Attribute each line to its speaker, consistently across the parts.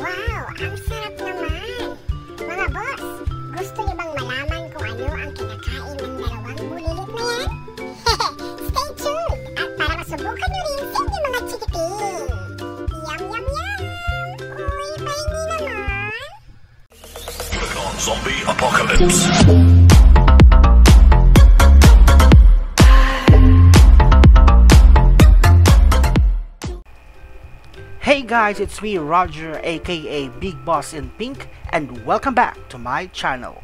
Speaker 1: Wow, ang sarap naman. Mga boss, gusto niyo bang malaman kung ano ang kinakain ng dalawang bulilit na yan? Stay tuned at para masubukan niyo rin sa inyong mga chikiting. Yum, yum, yum! Uy, pahingi naman!
Speaker 2: on Zombie Apocalypse.
Speaker 3: Hey guys, it's me Roger aka Big Boss in Pink and welcome back to my channel.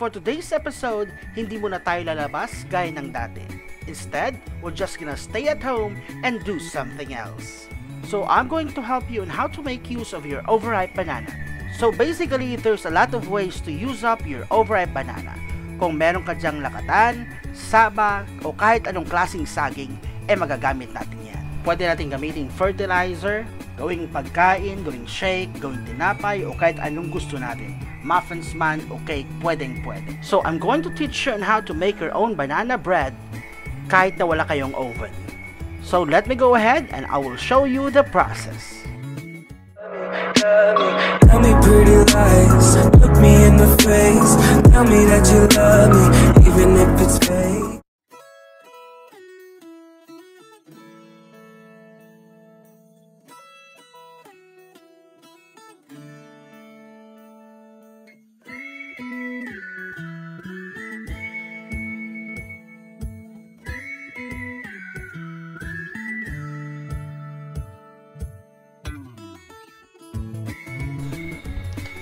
Speaker 3: For today's episode, hindi muna tayo lalabas gaya ng dati. Instead, we're just gonna stay at home and do something else. So I'm going to help you on how to make use of your overripe banana. So basically, there's a lot of ways to use up your overripe banana. Kung meron ka dyang lakatan, saba, o kahit anong klaseng saging, eh magagamit natin yan. Pwede natin gamitin fertilizer, gawing pagkain, gawing shake, gawing tinapay, o kahit anong gusto natin. Muffins man o cake, pwedeng pwede. So I'm going to teach you on how to make your own banana bread kahit na wala kayong oven. So let me go ahead and I will show you the process.
Speaker 4: Tell me pretty lies, look me in the face. Tell me that you love me, even if it's fake.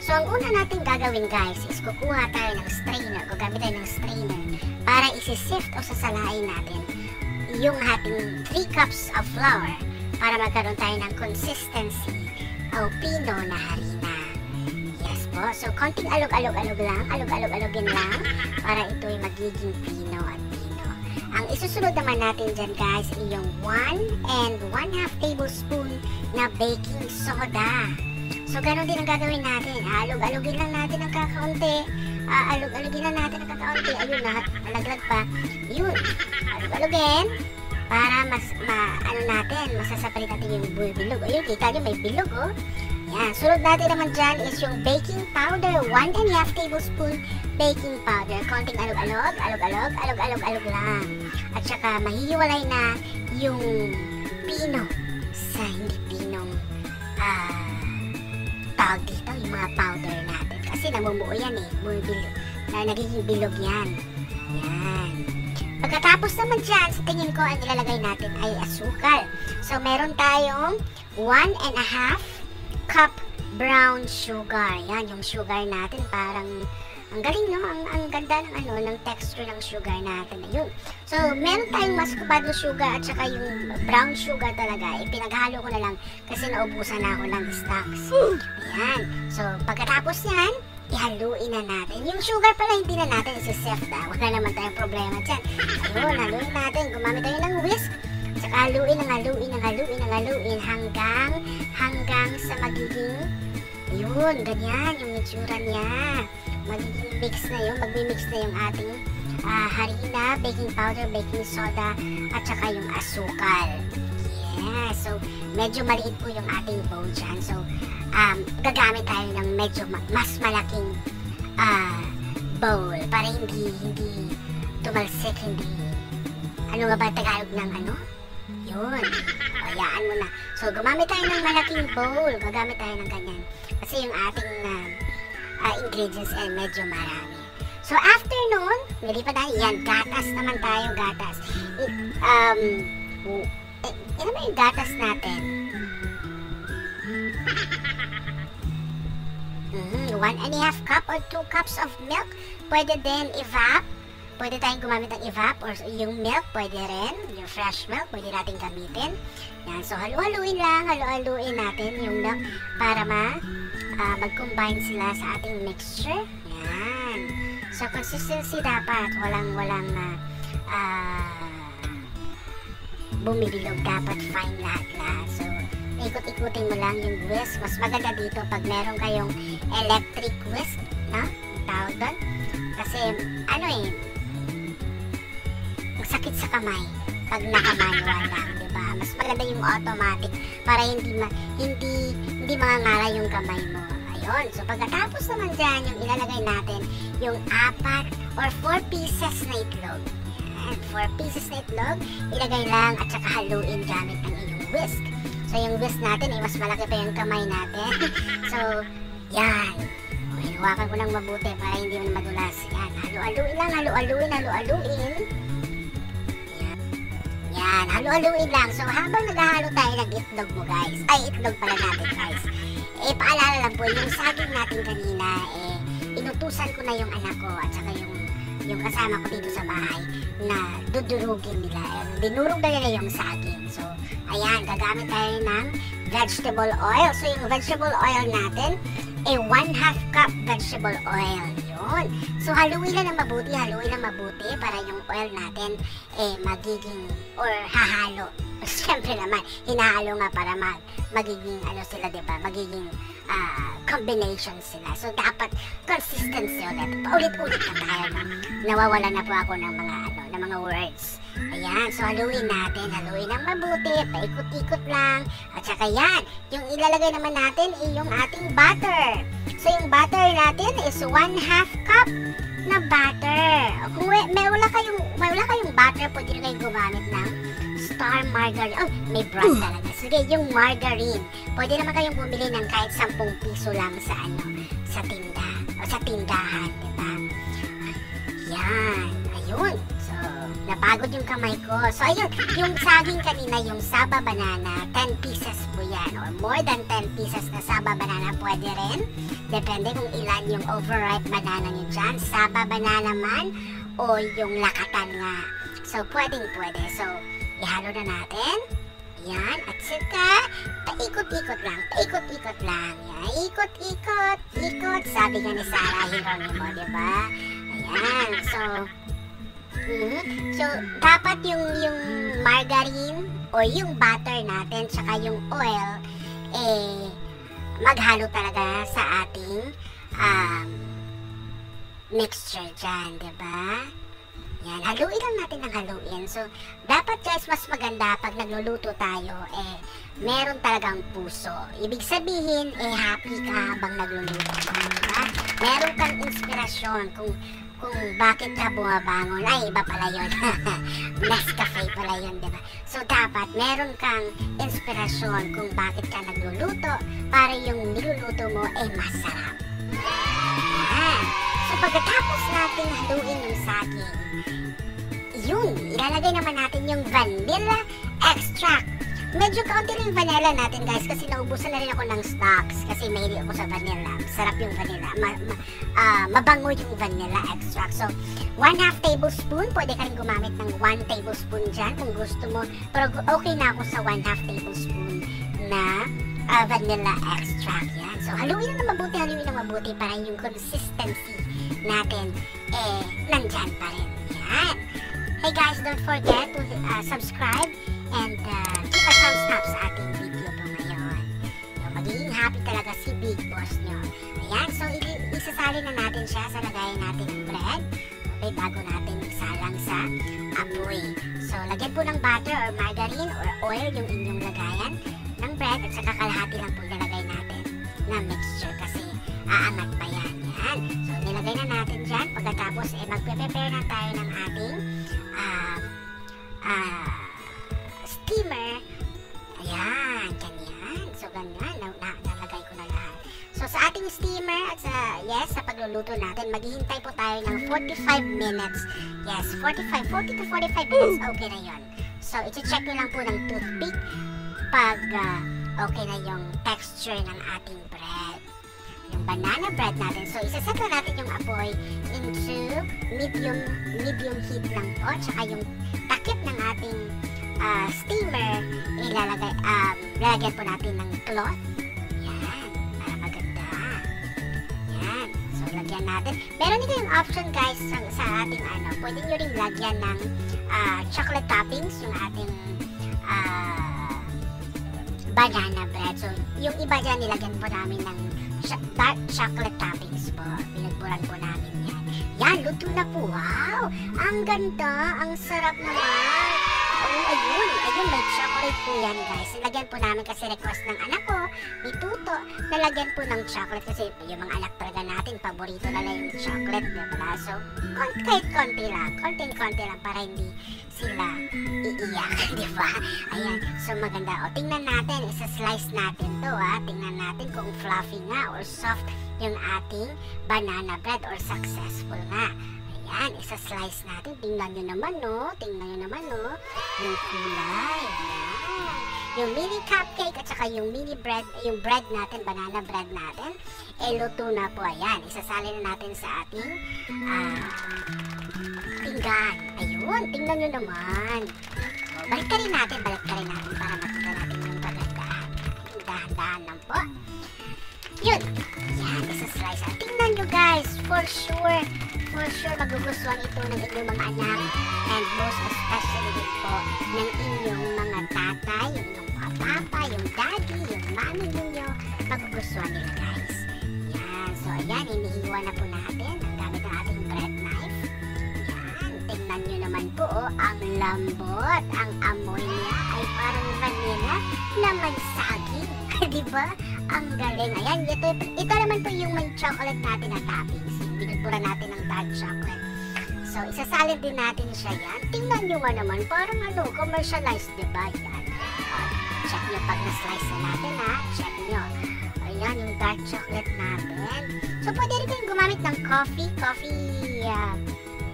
Speaker 1: So, ang una natin gagawin guys is kukuha tayo ng strainer, gagamit tayo ng strainer para isi-sift o sasalain natin yung ating 3 cups of flour para magkaroon tayo ng consistency o pino na harina. Yes po. So, konting alog-alog-alog lang, alog-alog-alogin lang para ito'y magiging pino at pino. Ang isusunod naman natin dyan guys ay yung 1 and 1 half tablespoon na baking soda. So, ganun din ang gagawin natin. Alog-alogin lang natin ang kakaunti. Alog-alogin lang natin ang kakaunti. Ayun, na, nalaglag pa. Yun. Alog-alogin. Para mas, ma, ano natin, masasapalit natin yung bilog. Ayun, kita nyo, may bilog, oh. Yan. Sunod natin naman dyan is yung baking powder. 1 and a half tablespoon baking powder. Konting alog-alog, alog-alog, alog-alog-alog lang. At saka, mahihiwalay na yung pino sa hindi pinong ah, tawag dito, yung mga powder natin. Kasi namumuo yan eh, bumibilog, na nagiging bilog yan. Yan. Pagkatapos naman dyan, sa tingin ko, ang ilalagay natin ay asukal. So, meron tayong 1 and a half cup brown sugar. Yan, yung sugar natin parang ang galing no, ang, ang ganda ng ano, ng texture ng sugar natin. Ayun. So, meron tayong mascovado sugar at saka yung brown sugar talaga. Eh, pinaghalo ko na lang kasi naubusan na ako ng stocks. Ayan. So, pagkatapos yan, ihaluin na natin. Yung sugar pala hindi na natin isi-sift na. Wala naman tayong problema dyan. Ayun, haluin natin. Gumamit tayo ng whisk. Saka haluin ng haluin ng haluin ng haluin hanggang hanggang sa magiging yun, ganyan yung itsura niya. Magiging mix na yun, magmi-mix na yung ating ah, harina, baking powder, baking soda, at saka yung asukal. Yeah, so medyo maliit po yung ating bowl dyan. So, um, gagamit tayo ng medyo ma- mas malaking ah, bowl para hindi, hindi tumalsik, hindi, ano nga ba Tagalog ng ano? Yun. Hayaan mo na. So, gumamit tayo ng malaking bowl. Gagamit tayo ng ganyan. Kasi yung ating uh, uh, ingredients ay medyo marami. So, after nun, nilipat tayo. Yan, gatas naman tayo, gatas. I- um, eh, ano ba yung gatas natin? Mhm, one and a half cup or two cups of milk. Pwede din evap. Pwede tayong gumamit ng evap or yung milk, pwede rin. Yung fresh milk, pwede natin gamitin. Yan, so halu-haluin lang, halu-haluin natin yung milk para ma ah, mag-combine sila sa ating mixture. Yan. So, consistency dapat. Walang, walang, ah, ah, bumibilog. Dapat fine lahat-lahat. So, ikot-ikutin mo lang yung whisk. Mas maganda dito pag meron kayong electric whisk, no? Tawag doon. Kasi, ano eh, ang sakit sa kamay pag nakamanual lang, di ba? Mas maganda yung automatic para hindi ma, hindi hindi mangangala yung kamay mo. Ayun. So pagkatapos naman dyan, yung ilalagay natin yung apat or four pieces na itlog. Yan. Four pieces na itlog, ilagay lang at saka haluin gamit ang iyong whisk. So yung whisk natin, eh, mas malaki pa yung kamay natin. so, yan. Hinawakan ko lang mabuti para hindi mo madulas. Yan. Halu-haluin lang, halu-haluin, halu-haluin. Yan, halu-haluin lang. So, habang naghahalo tayo ng itlog mo, guys, ay, itlog pala natin, guys. Eh, paalala lang po, yung saging natin kanina, eh, inutusan ko na yung anak ko at saka yung yung kasama ko dito sa bahay na dudurugin nila. Eh, dinurog na nila yung saging. So, ayan, gagamit tayo ng vegetable oil. So, yung vegetable oil natin, eh, one half cup vegetable oil. Yun. So, haluin lang ng mabuti, haluin lang mabuti para yung oil natin, eh, magiging, or hahalo. Siyempre naman, hinahalo nga para mag, magiging, ano sila, di ba? Magiging, ah, combination sila. So, dapat consistency ulit. Paulit-ulit na tayo, no? Nawawala na po ako ng mga, ano, ng mga words. Ayan, so haluin natin, haluin ng mabuti, paikot-ikot lang. At saka yan, yung ilalagay naman natin ay yung ating butter. So yung butter natin is 1 half cup na butter. Kung may, may wala kayong may wala kayong butter, pwede rin kayong gumamit ng star margarine. Oh, may brand talaga. Sige, yung margarine. Pwede naman kayong bumili ng kahit 10 piso lang sa ano, sa tinda o sa tindahan, di ba? Yan. Ayun. Napagod yung kamay ko. So, ayun. Yung saging kanina, yung saba banana, 10 pieces po yan. Or more than 10 pieces na saba banana pwede rin. Depende kung ilan yung overripe banana nyo dyan. Saba banana man o yung lakatan nga. So, pwedeng pwede. So, ihalo na natin. Yan. At saka, paikot-ikot lang. Paikot-ikot lang. Yan. Ikot-ikot. Ikot. Sabi nga ni Sarah Hieronimo, di ba? Ayan. So, mhm. so, dapat yung, yung margarine o yung butter natin tsaka yung oil, eh, maghalo talaga sa ating um, mixture dyan, ba? Yan, haluin lang natin ng haluin. So, dapat guys, mas maganda pag nagluluto tayo, eh, meron talagang puso. Ibig sabihin, eh, happy ka habang nagluluto. Diba? Meron kang inspirasyon kung kung bakit ka bumabangon. Ay, iba pala yun. Nescafe pala yun, di ba? So, dapat meron kang inspirasyon kung bakit ka nagluluto para yung niluluto mo ay masarap. Yan. So, pagkatapos natin haluin yung saging, yun, ilalagay naman natin yung vanilla extract. Medyo kaunti lang yung vanilla natin guys kasi naubusan na rin ako ng stocks kasi mahilig ako sa vanilla. Sarap yung vanilla. Ma, ma, ah, mabango yung vanilla extract. So, 1 half tablespoon. Pwede ka rin gumamit ng 1 tablespoon dyan kung gusto mo. Pero okay na ako sa 1 half tablespoon na ah, vanilla extract. Yan. So, haluin na mabuti, haluin na mabuti para yung consistency natin eh, nandyan pa rin. Yan. Hey guys, don't forget to uh, subscribe and uh, thumbs sa ating video po ngayon. Yung magiging happy talaga si Big Boss nyo. Ayan, so isasali na natin siya sa lagayan natin ng bread. Okay, bago natin isalang sa apoy. So, lagyan po ng butter or margarine or oil yung inyong lagayan ng bread at saka kalahati lang po ilalagay natin na mixture kasi aangat pa yan. Yan. So, nilagay na natin dyan. Pagkatapos, eh, magpe-prepare na tayo ng ating ah, pagluluto natin, maghihintay po tayo ng 45 minutes. Yes, 45, 40 to 45 minutes, okay na yon. So, iti-check nyo lang po ng toothpick pag ah, okay na yung texture ng ating bread yung banana bread natin. So, isaset na natin yung apoy into medium medium heat lang po. Tsaka yung takip ng ating ah, steamer, ilalagay, um, lalagyan po natin ng cloth. Lagyan natin. Meron din yung option guys sa, sa ating ano, pwede nyo rin lagyan ng ah, chocolate toppings, yung ating ah, banana bread. So, yung iba dyan, nilagyan po namin ng dark chocolate toppings po. Pinagburan po namin yan. Yan, luto na po. Wow! Ang ganda! Ang sarap naman! Oh, ayun, may chocolate po yan guys. Nilagyan po namin kasi request ng anak ko, ni Tuto, nalagyan po ng chocolate kasi yung mga anak talaga natin, paborito nila yung chocolate, di ba? So, kahit konti lang, konting-konti lang para hindi sila iiyak, di ba? Ayan, so maganda. O, tingnan natin, isa-slice natin to ha. Tingnan natin kung fluffy nga or soft yung ating banana bread or successful nga. Ayan, isa-slice natin. Tingnan nyo naman, no? Tingnan nyo naman, no? Yung kulay. Ayan. Yung mini cupcake at saka yung mini bread, yung bread natin, banana bread natin, eh luto na po. Ayan, isasalin na natin sa ating ah, pinggan. Ayun, tingnan nyo naman. O, balik ka rin natin, balik ka rin natin para makita natin yung pagandaan. Dahan-dahan lang po. Yun. Yan, isa-slice. Tingnan nyo guys, for sure, for sure magugustuhan ito ng inyong mga anak and most especially din po ng inyong mga tatay, yung inyong papa, yung daddy, yung mami ninyo, magugustuhan nila guys. Yan, so ayan, inihiwa na po natin ang gamit ng ating bread knife. Yan, tingnan nyo naman po, oh, ang lambot, ang amoy niya ay parang vanilla na may saging. Di ba? Ang galing. Ayan, ito, ito naman po yung may chocolate natin na toppings. Binubura natin ng dark chocolate. So, isasalin din natin siya yan. Tingnan nyo nga naman, parang ano, commercialized, di ba? Yan. Ah, check nyo pag na-slice na natin, ha? Check nyo. Ayan, yung dark chocolate natin. So, pwede rin kayong gumamit ng coffee, coffee ah,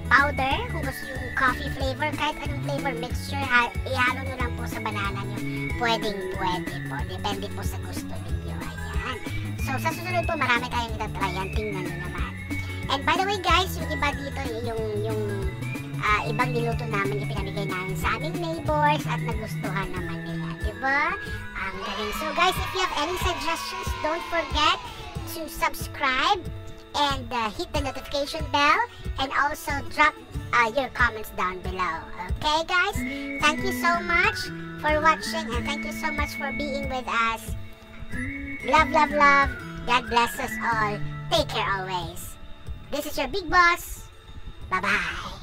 Speaker 1: powder. Kung gusto yung coffee flavor, kahit anong flavor mixture, ha, ihalo nyo lang po sa banana nyo. Pwedeng pwede po. Depende po sa gusto ninyo. Ayan. So, sa susunod po, marami tayong itatry yan. Tingnan nyo naman. And by the way, guys, yung iba dito, yung, yung ah, ibang niluto namin, yung pinamigay namin sa aming neighbors at nagustuhan naman nila. Diba? Ang galing. So, guys, if you have any suggestions, don't forget to subscribe and uh, hit the notification bell and also drop uh, your comments down below. Okay, guys? Thank you so much for watching and thank you so much for being with us. Love, love, love. God bless us all. Take care always. This is your big boss. Bye bye.